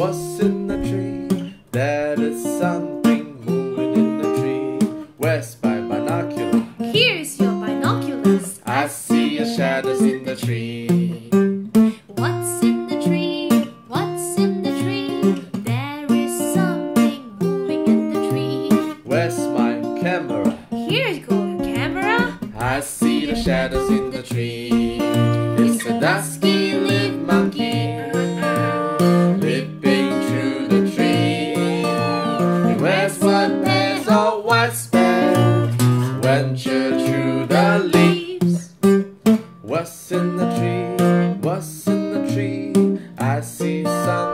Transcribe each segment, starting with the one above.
What's in the tree? There is something moving in the tree. Where's my binocular? Here's your binoculars. I see your shadows in the tree. What's in the tree? What's in the tree? There is something moving in the tree. Where's my camera? Here you go, camera. I see the shadows in the tree. It's a dusky Venture through the leaves. What's in the tree? What's in the tree? I see some.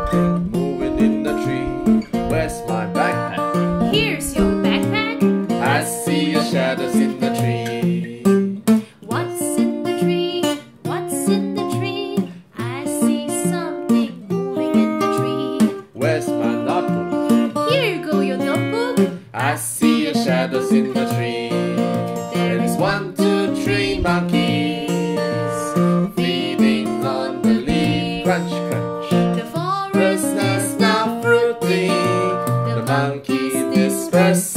crunch, crunch. The forest is now fruity, the monkey disperses.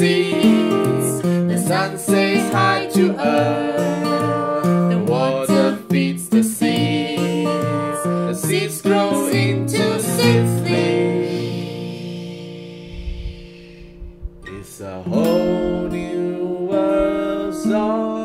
The sun says hi to earth, the water feeds the seeds. The seeds grow into symphony. It's a whole new world song.